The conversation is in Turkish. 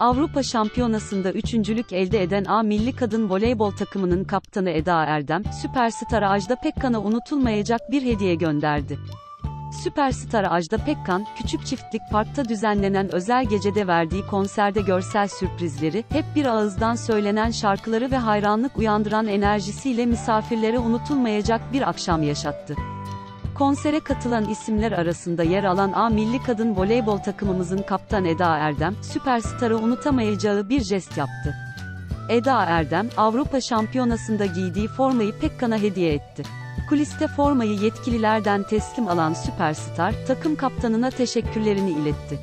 Avrupa Şampiyonası'nda üçüncülük elde eden A milli kadın voleybol takımının kaptanı Eda Erdem, süperstar Ajda Pekkan'a unutulmayacak bir hediye gönderdi. Süperstar Ajda Pekkan, Küçük Çiftlik Park'ta düzenlenen özel gecede verdiği konserde görsel sürprizleri, hep bir ağızdan söylenen şarkıları ve hayranlık uyandıran enerjisiyle misafirlere unutulmayacak bir akşam yaşattı. Konsere katılan isimler arasında yer alan A milli kadın voleybol takımımızın kaptan Eda Erdem, süperstarı unutamayacağı bir jest yaptı. Eda Erdem, Avrupa Şampiyonası'nda giydiği formayı Pekkan'a hediye etti. Kuliste formayı yetkililerden teslim alan süperstar, takım kaptanına teşekkürlerini iletti.